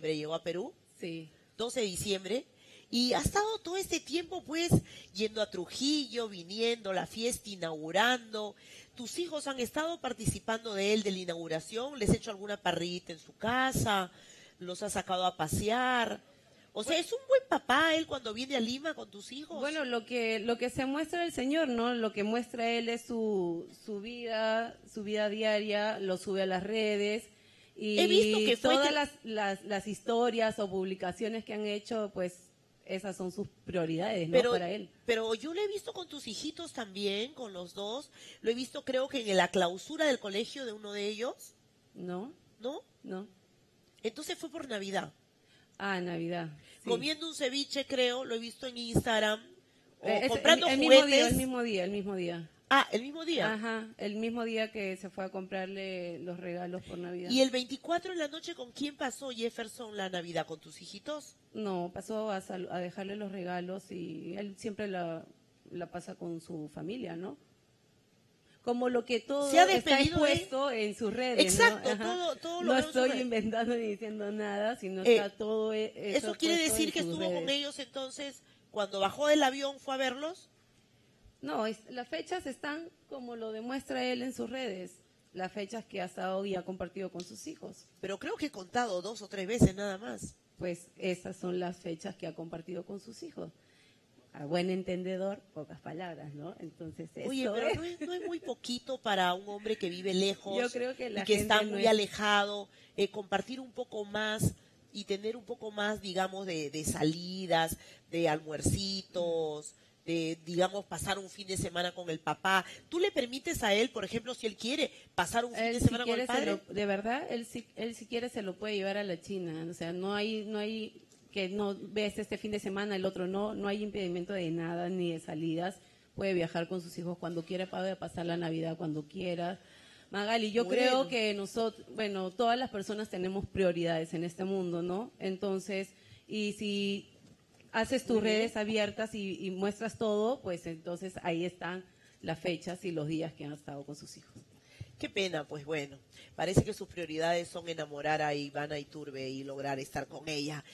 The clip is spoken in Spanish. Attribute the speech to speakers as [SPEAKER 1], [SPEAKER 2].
[SPEAKER 1] llegó a Perú,
[SPEAKER 2] Sí.
[SPEAKER 1] 12 de diciembre, y ha estado todo este tiempo, pues, yendo a Trujillo, viniendo, la fiesta, inaugurando. ¿Tus hijos han estado participando de él, de la inauguración? ¿Les has hecho alguna parrita en su casa? ¿Los has sacado a pasear? O sea, ¿es un buen papá él cuando viene a Lima con tus hijos?
[SPEAKER 2] Bueno, lo que lo que se muestra el Señor, ¿no? Lo que muestra él es su su vida, su vida diaria, lo sube a las redes y
[SPEAKER 1] He visto que fue
[SPEAKER 2] todas las, las las historias o publicaciones que han hecho, pues esas son sus prioridades, ¿no?
[SPEAKER 1] pero,
[SPEAKER 2] Para él.
[SPEAKER 1] pero yo lo he visto con tus hijitos también, con los dos. Lo he visto creo que en la clausura del colegio de uno de ellos,
[SPEAKER 2] ¿No?
[SPEAKER 1] ¿no?
[SPEAKER 2] ¿No?
[SPEAKER 1] Entonces fue por Navidad.
[SPEAKER 2] Ah, Navidad. sí.
[SPEAKER 1] Comiendo un ceviche, creo, lo he visto en Instagram. O
[SPEAKER 2] Eh, es-
[SPEAKER 1] comprando
[SPEAKER 2] el, el mismo
[SPEAKER 1] juguetes.
[SPEAKER 2] día, el mismo día, el mismo día.
[SPEAKER 1] Ah, el mismo día.
[SPEAKER 2] Ajá, el mismo día que se fue a comprarle los regalos por Navidad.
[SPEAKER 1] ¿Y el 24 en la noche con quién pasó Jefferson la Navidad? ¿Con tus hijitos?
[SPEAKER 2] No, pasó a, sal- a dejarle los regalos y él siempre la, la pasa con su familia, ¿no? Como lo que todo
[SPEAKER 1] Se ha
[SPEAKER 2] está
[SPEAKER 1] de-
[SPEAKER 2] expuesto en sus redes.
[SPEAKER 1] Exacto,
[SPEAKER 2] ¿no?
[SPEAKER 1] Todo- todo lo
[SPEAKER 2] No estoy inventando ni diciendo nada, sino
[SPEAKER 1] Eh,
[SPEAKER 2] está todo e-
[SPEAKER 1] Eso,
[SPEAKER 2] eso
[SPEAKER 1] quiere decir que estuvo con ellos entonces, cuando bajó del avión, fue a verlos.
[SPEAKER 2] No, es- las fechas están como lo demuestra él en sus redes. Las fechas que ha estado y ha compartido con sus hijos.
[SPEAKER 1] Pero creo que he contado dos o tres veces nada más.
[SPEAKER 2] Pues esas son las fechas que ha compartido con sus hijos. A buen entendedor, pocas palabras, ¿no? Entonces,
[SPEAKER 1] Oye, pero
[SPEAKER 2] es-
[SPEAKER 1] no es, no es muy poquito para un hombre que vive lejos
[SPEAKER 2] Yo creo que la
[SPEAKER 1] y que está
[SPEAKER 2] gente
[SPEAKER 1] muy alejado, eh, compartir un poco más y tener un poco más, digamos, de, de salidas, de almuercitos, de, digamos, pasar un fin de semana con el papá. ¿Tú le permites a él, por ejemplo, si él quiere, pasar un fin
[SPEAKER 2] Él,
[SPEAKER 1] de
[SPEAKER 2] si
[SPEAKER 1] semana con el padre?
[SPEAKER 2] lo- de verdad, él si, él si quiere se lo puede llevar a la China. O sea, no hay, no hay que no ves este fin de semana, el otro no, no hay impedimento de nada ni de salidas. Puede viajar con sus hijos cuando quiera, puede pasar la Navidad cuando quiera. Magali, yo
[SPEAKER 1] Bueno.
[SPEAKER 2] creo que nosotros, bueno, todas las personas tenemos prioridades en este mundo, ¿no? Entonces, y si haces tus redes abiertas y, y muestras todo, pues entonces ahí están las fechas y los días que han estado con sus hijos.
[SPEAKER 1] Qué pena, pues bueno. Parece que sus prioridades son enamorar a Ivana Iturbe y lograr estar con ella.